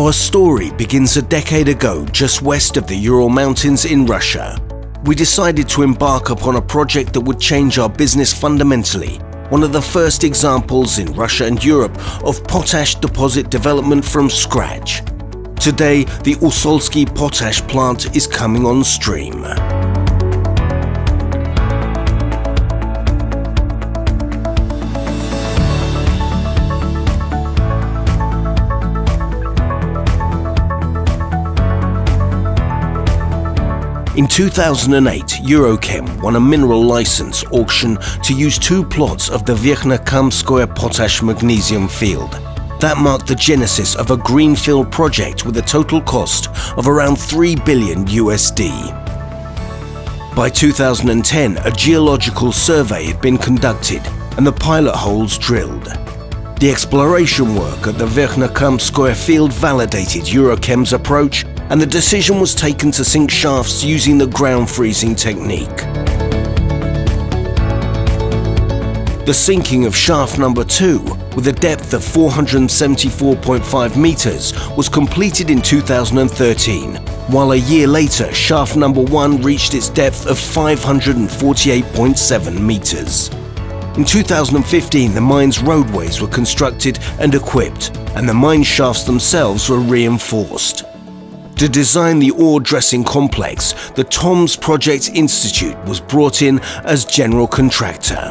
Our story begins a decade ago just west of the Ural Mountains in Russia. We decided to embark upon a project that would change our business fundamentally, one of the first examples in Russia and Europe of potash deposit development from scratch. Today, the Usolskiy potash plant is coming on stream. In 2008, Eurochem won a mineral license auction to use two plots of the Verkhnekhamskoye potash magnesium field. That marked the genesis of a greenfield project with a total cost of around 3 billion USD. By 2010, a geological survey had been conducted and the pilot holes drilled. The exploration work at the Verkhnekhamskoye field validated Eurochem's approach and the decision was taken to sink shafts using the ground freezing technique. The sinking of shaft number 2, with a depth of 474.5 meters, was completed in 2013, while a year later shaft number 1 reached its depth of 548.7 meters. In 2015, the mine's roadways were constructed and equipped, and the mine shafts themselves were reinforced. To design the ore dressing complex, the TOMS Project Institute was brought in as general contractor.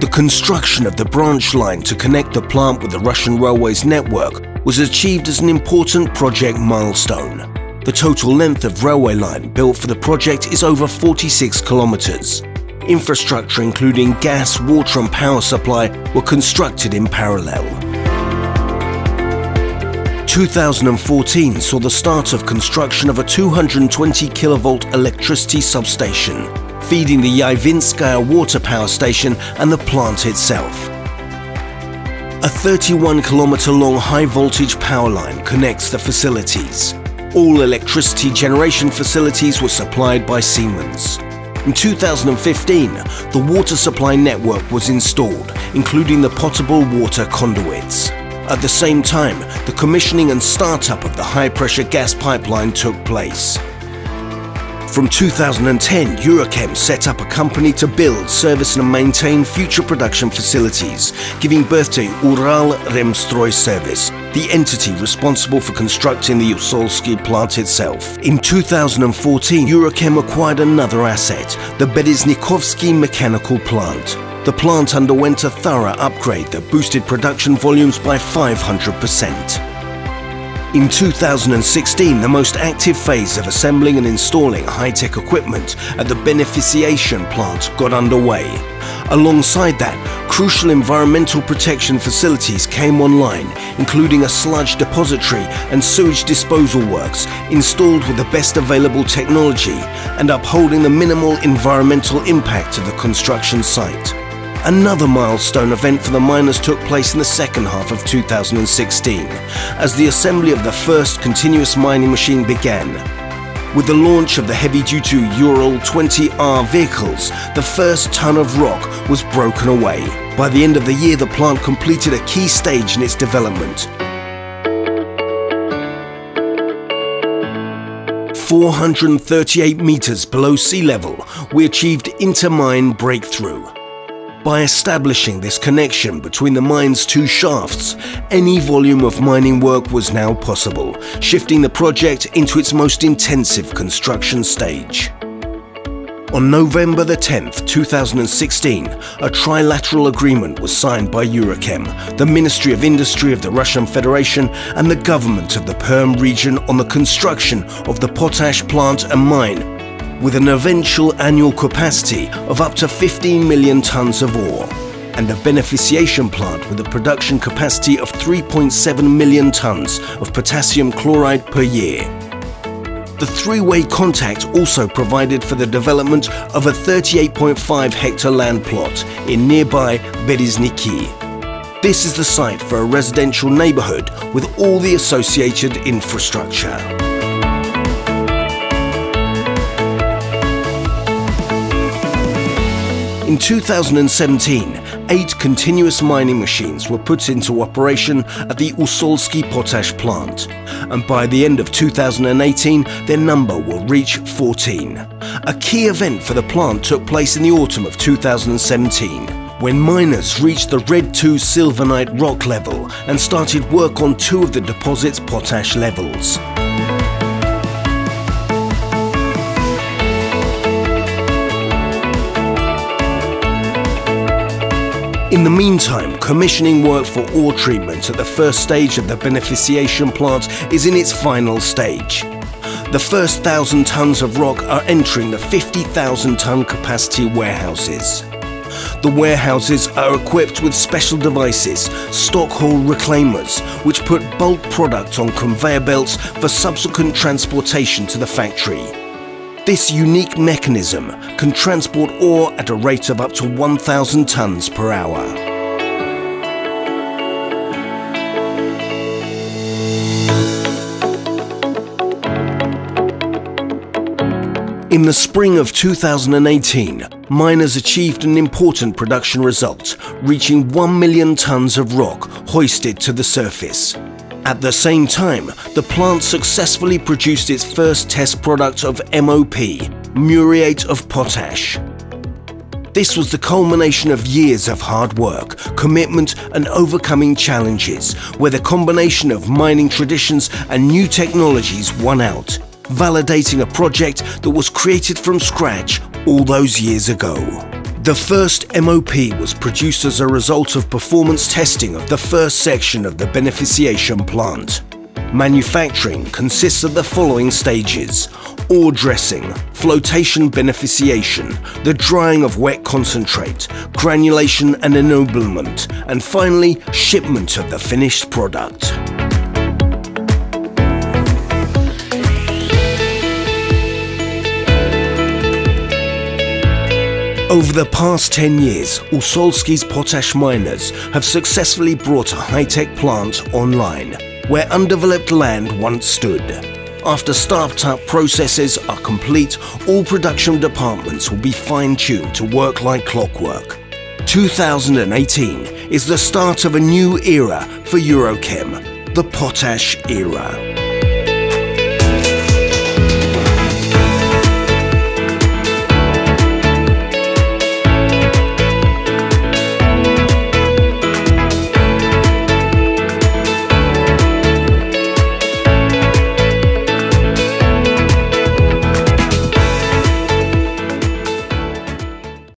The construction of the branch line to connect the plant with the Russian Railways network was achieved as an important project milestone. The total length of railway line built for the project is over 46 kilometers. Infrastructure including gas, water and power supply were constructed in parallel. 2014 saw the start of construction of a 220 kilovolt electricity substation, feeding the Yaivinskaya water power station and the plant itself. A 31 kilometer long high voltage power line connects the facilities. All electricity generation facilities were supplied by Siemens. In 2015, the water supply network was installed, including the potable water conduits. At the same time, the commissioning and startup of the high-pressure gas pipeline took place. From 2010, Eurochem set up a company to build, service and maintain future production facilities, giving birth to Ural Remstroy Service, the entity responsible for constructing the Usolskiy plant itself. In 2014, Eurochem acquired another asset, the Bereznikovsky mechanical plant. The plant underwent a thorough upgrade that boosted production volumes by 500%. In 2016, the most active phase of assembling and installing high-tech equipment at the beneficiation plant got underway. Alongside that, crucial environmental protection facilities came online, including a sludge depository and sewage disposal works installed with the best available technology and upholding the minimal environmental impact of the construction site. Another milestone event for the miners took place in the second half of 2016, as the assembly of the first continuous mining machine began. With the launch of the heavy-duty Ural 20R vehicles, the first ton of rock was broken away. By the end of the year, the plant completed a key stage in its development. 438 meters below sea level, we achieved inter-mine breakthrough. By establishing this connection between the mine's two shafts, any volume of mining work was now possible, shifting the project into its most intensive construction stage. On November the 10th, 2016, a trilateral agreement was signed by Eurochem, the Ministry of Industry of the Russian Federation and the government of the Perm region on the construction of the potash plant and mine with an eventual annual capacity of up to 15 million tons of ore and a beneficiation plant with a production capacity of 3.7 million tons of potassium chloride per year. The three-way contact also provided for the development of a 38.5 hectare land plot in nearby Berezniki. This is the site for a residential neighbourhood with all the associated infrastructure. In 2017, eight continuous mining machines were put into operation at the Usolskiy Potash plant, and by the end of 2018, their number will reach 14. A key event for the plant took place in the autumn of 2017, when miners reached the Red 2 Sylvinite rock level and started work on two of the deposit's potash levels. In the meantime, commissioning work for ore treatment at the first stage of the beneficiation plant is in its final stage. The first thousand tons of rock are entering the 50,000 ton capacity warehouses. The warehouses are equipped with special devices, stock haul reclaimers, which put bulk product on conveyor belts for subsequent transportation to the factory. This unique mechanism can transport ore at a rate of up to 1,000 tonnes per hour. In the spring of 2018, miners achieved an important production result, reaching 1 million tonnes of rock hoisted to the surface. At the same time, the plant successfully produced its first test product of MOP, muriate of potash. This was the culmination of years of hard work, commitment and overcoming challenges, where the combination of mining traditions and new technologies won out, validating a project that was created from scratch all those years ago. The first MOP was produced as a result of performance testing of the first section of the beneficiation plant. Manufacturing consists of the following stages ore dressing, flotation beneficiation, the drying of wet concentrate, granulation and ennoblement, and finally shipment of the finished product. Over the past 10 years, Usolskiy's potash miners have successfully brought a high-tech plant online, where undeveloped land once stood. After start-up processes are complete, all production departments will be fine-tuned to work like clockwork. 2018 is the start of a new era for Eurochem, the potash era.